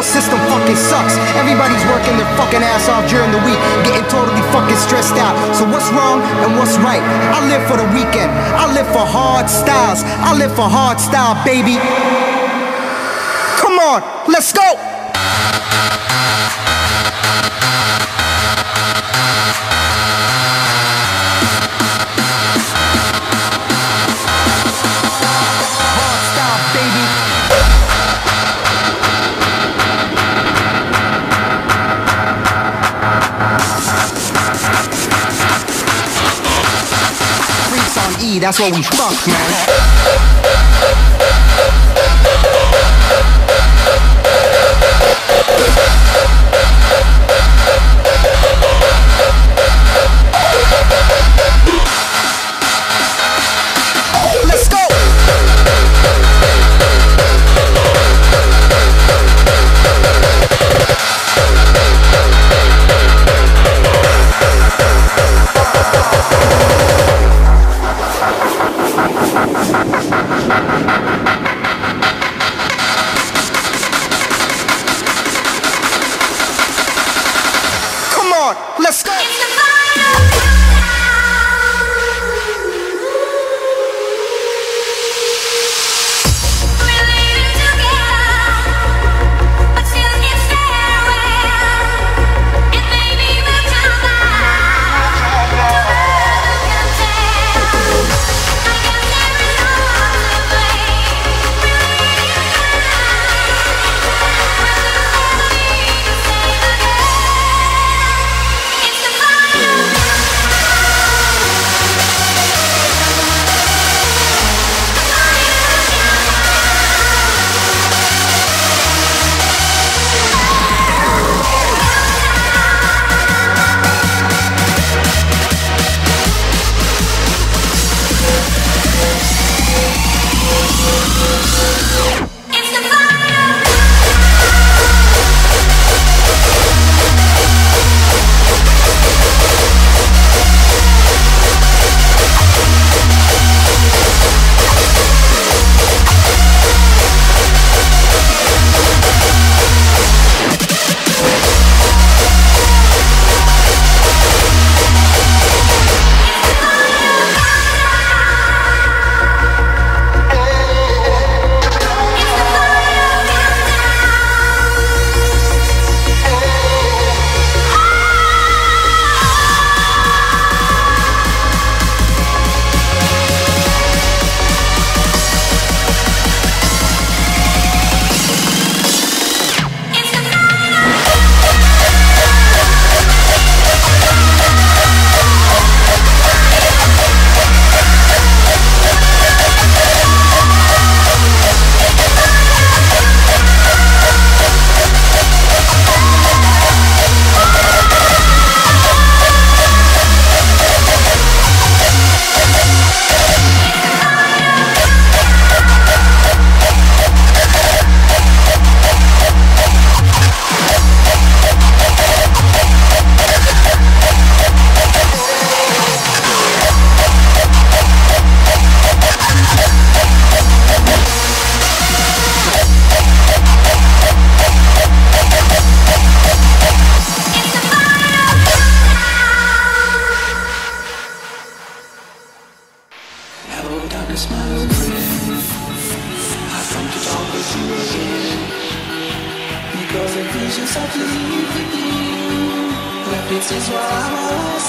whole system fucking sucks. Everybody's working their fucking ass off during the week, getting totally fucking stressed out. So what's wrong and what's right? I live for the weekend. I live for hard styles. I live for hard style, baby. Come on, let's go. That's what we fuck, man. Let's go!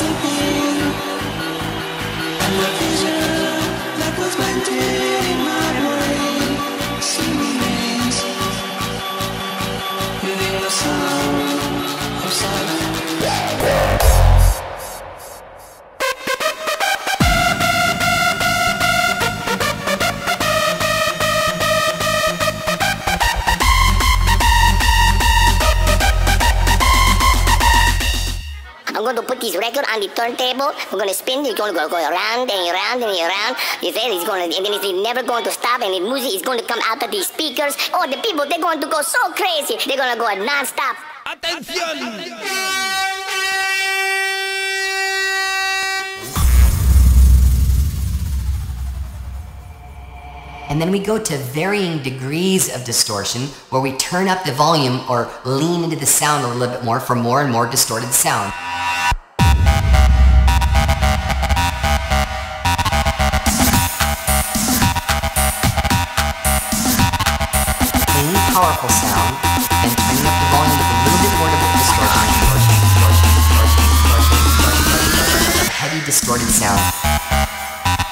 Sleeping. And the vision that was planted I'm going to put this record on the turntable. We're going to spin it. It's going to go, go around and around and around. You say it's going to, and then it's never going to stop. And the music is going to come out of these speakers. Oh, the people, they're going to go so crazy. They're going to go non-stop. And then we go to varying degrees of distortion, where we turn up the volume or lean into the sound a little bit more for more and more distorted sound.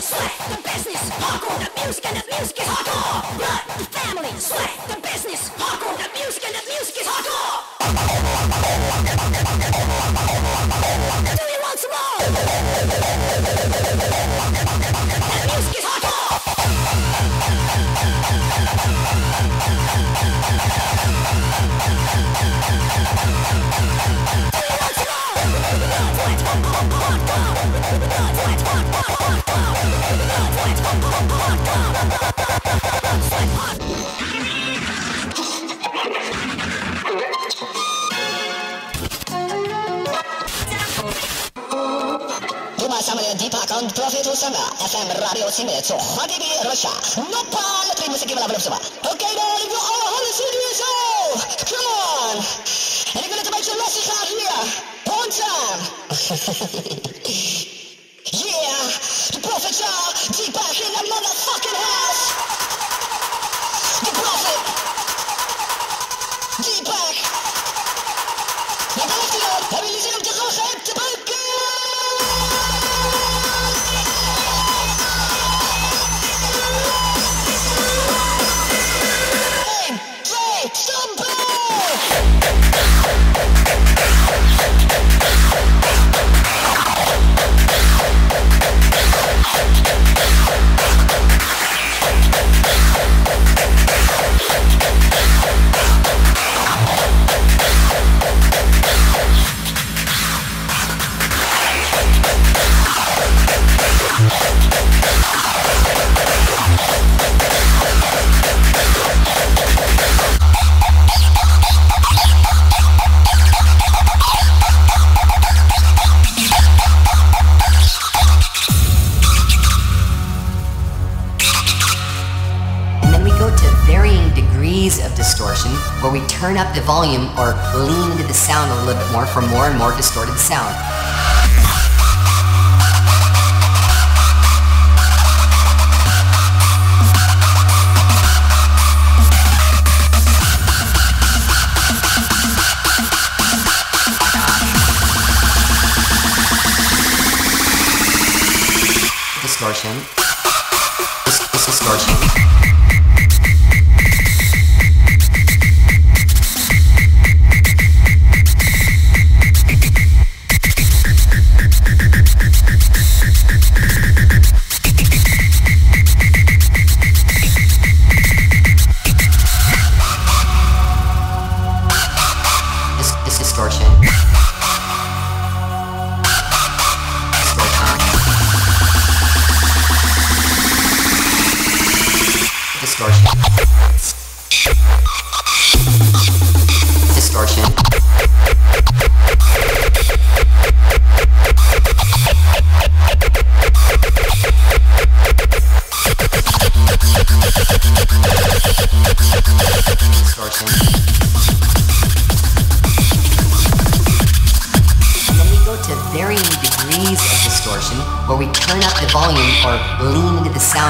sweat, the business, the music and the music is hardcore. Blood, the family, sweat, the business, the music and the music is. Do you want some more? The music is hardcore. FM Radio Simeto Habibi Russia No pa la tri musiki wala wala Okay now if you all have a serious oh Come on. Wil het een beetje lastig gaan hier One time Yeah. The Prophet y'all Deepak twee, turn up the volume or lean into the sound a little bit more for more and more distorted sound.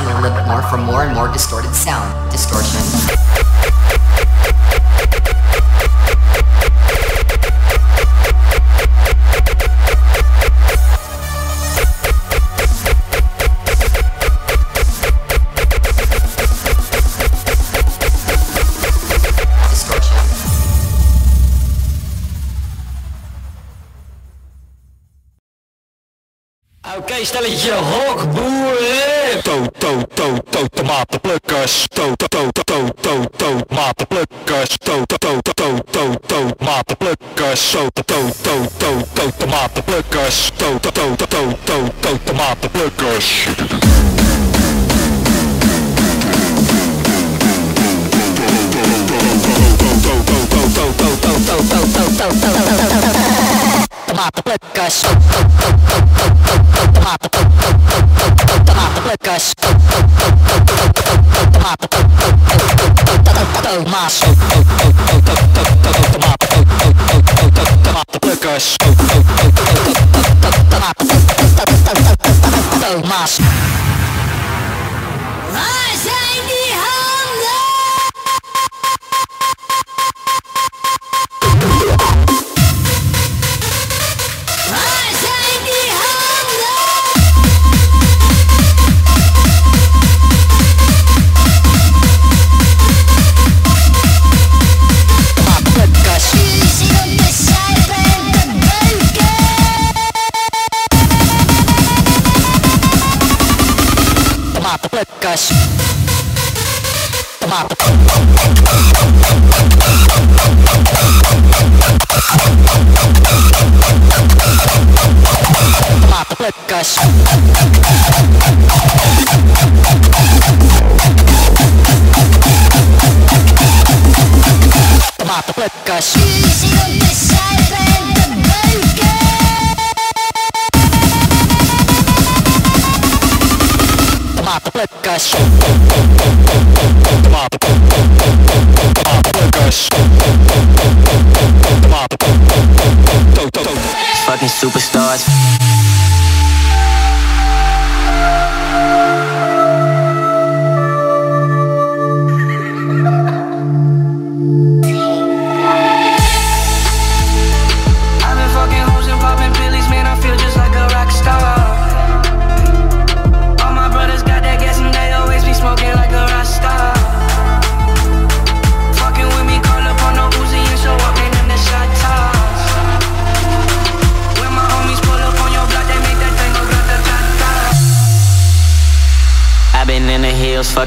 down a little bit more for more and more distorted sound. Distortion. Okay, stel je hokboeren. to to to to tomatenplukkers to to to to to tomatenplukkers to to to to to tomatenplukkers to to to to to tomatenplukkers to to to to to to tomatenplukkers Tomatenplukkers. cachorro. Toma, toma, toma, toma, toma, toma, toma, toma,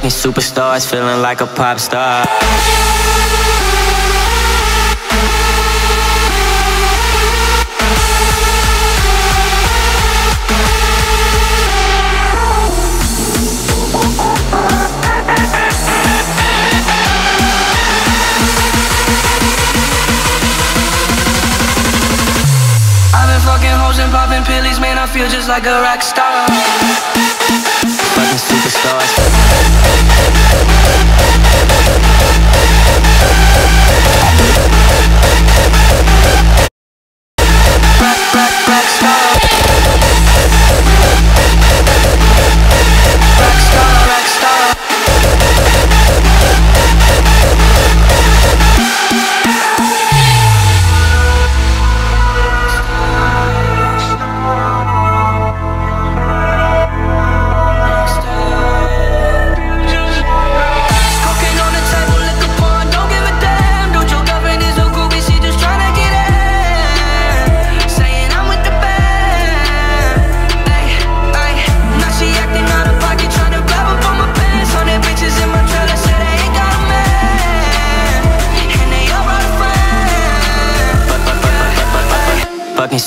fucking superstars, feeling like a pop star. popping pills, man, I feel just like a rock star. Fucking superstars.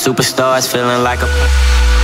Superstars feeling like a